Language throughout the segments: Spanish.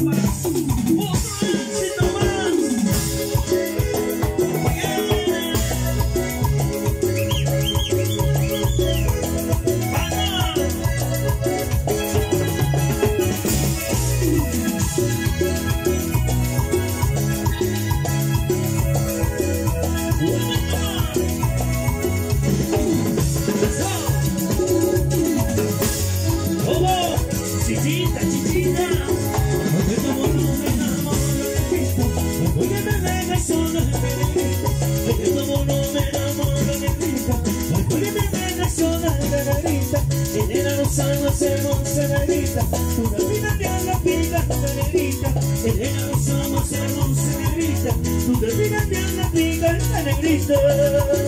我 vida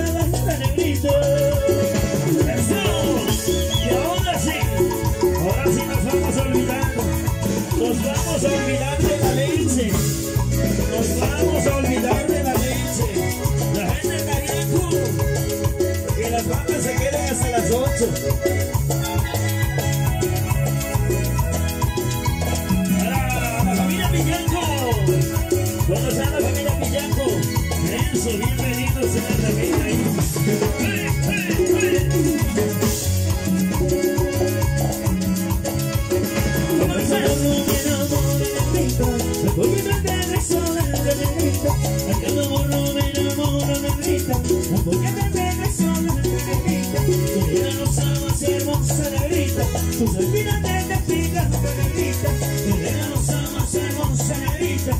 Tu vida no sabes hermosa negrita,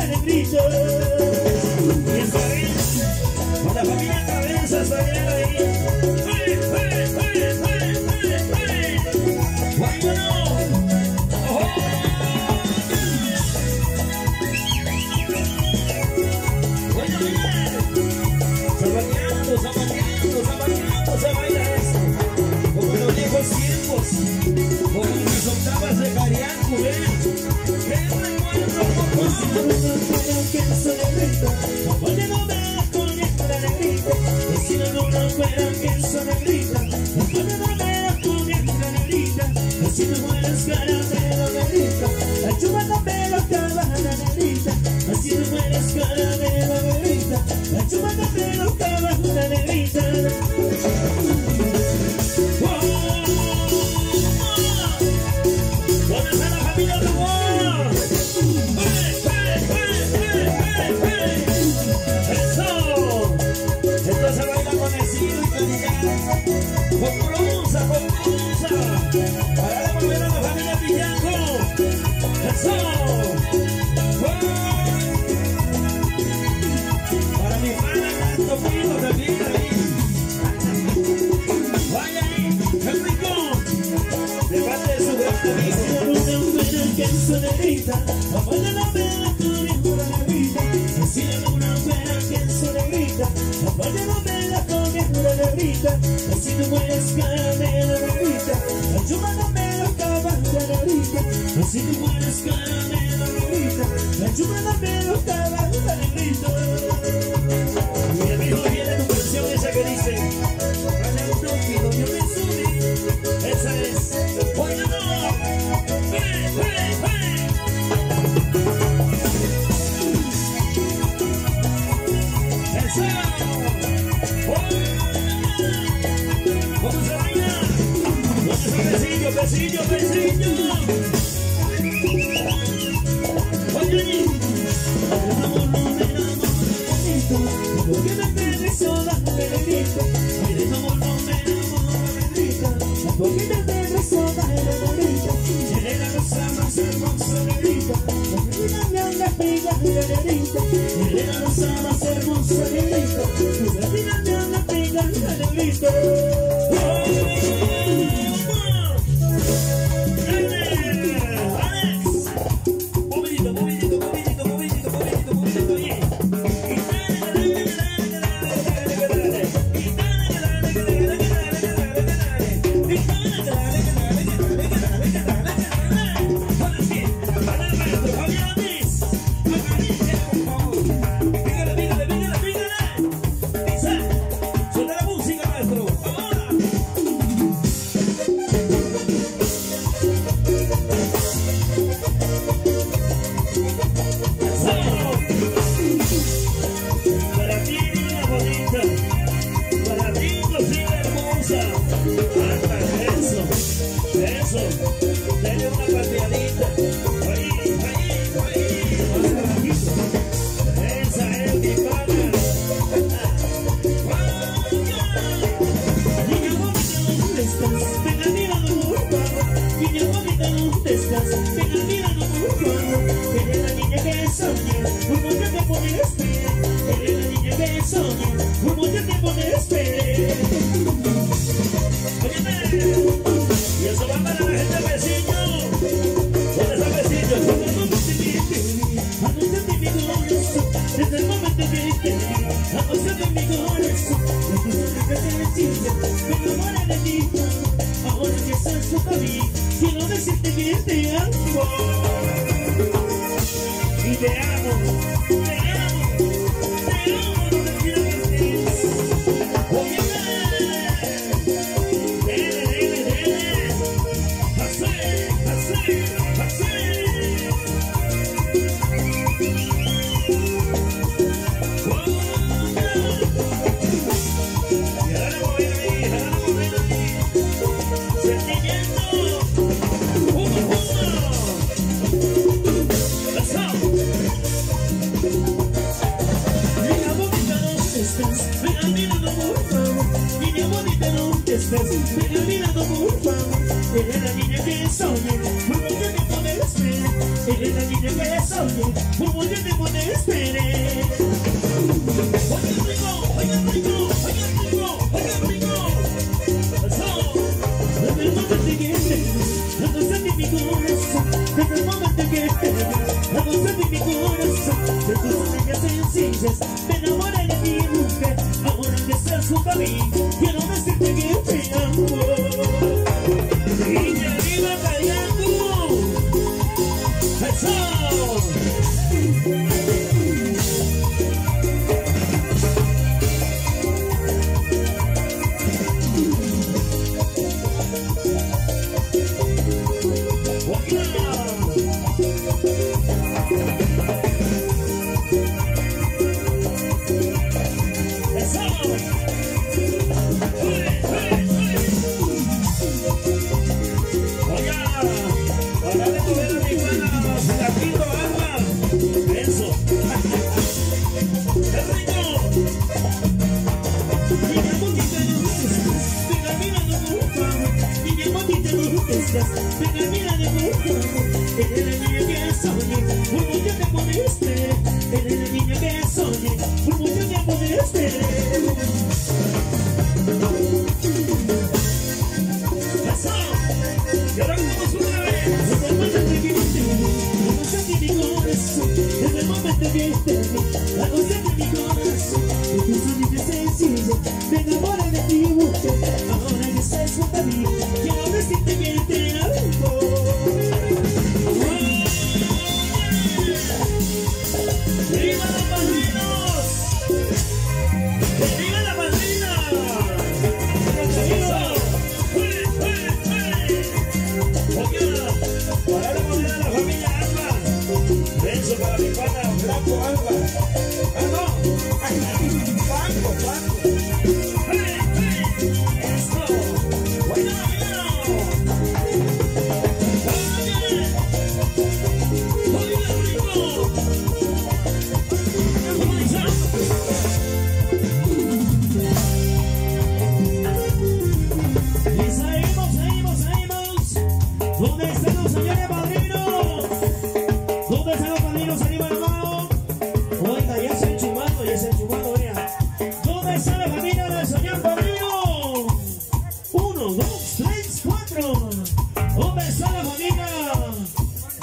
negrita. Tu vida la familia ahí. ¡Vámonos! Se baila. Como los viejos tiempos, Así no mueres caramelo negrita, ayúdame los cabas la negrita. ¿Dónde negrita, abuela la vela con mi pura negrita. Si la luna fuera que soy negrita, abuela la vela con mi pura negrita. Si tú mueres caramelo negrita, ayúdame los caballos negrita. Si tú mueres caramelo negrita, ayúdame los caballos negrita. Mi amigo Besillo, besillo, besillo. Oye, porque sola, la hermosa, la hermosa, Jackson. hiciste La cosa de mi corazón Tu pensamiento es Me enamoré de ti, mujer Ahora yo sé su familia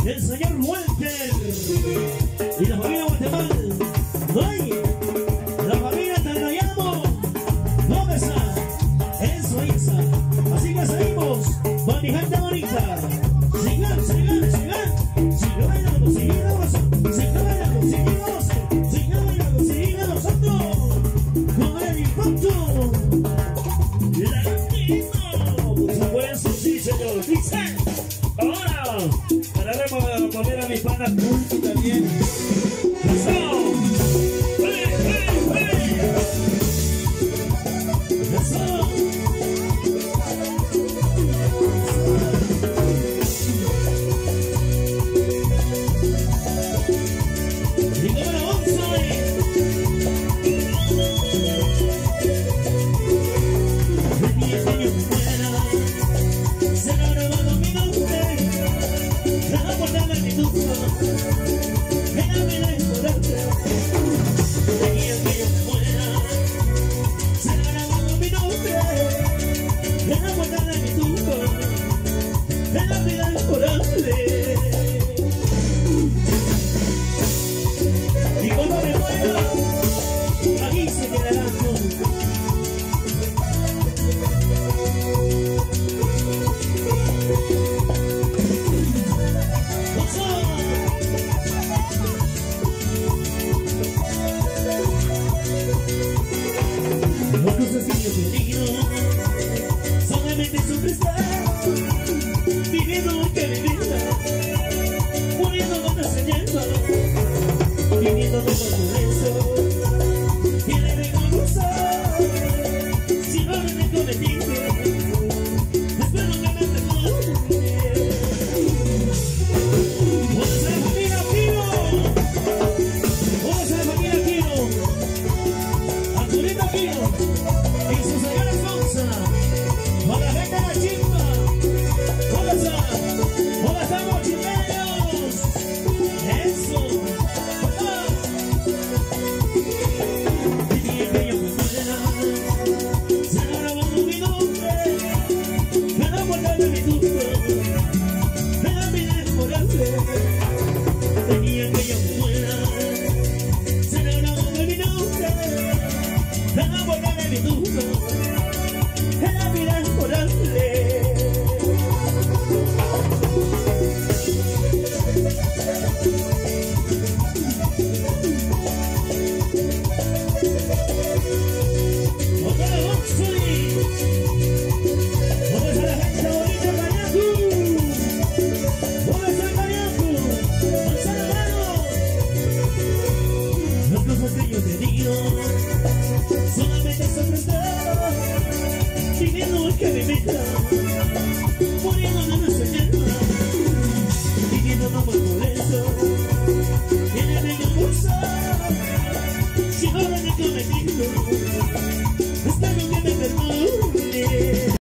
el señor Walter. Y la familia panas música bien. querida, muriendo de viviendo la buena de mi en la vida es morante.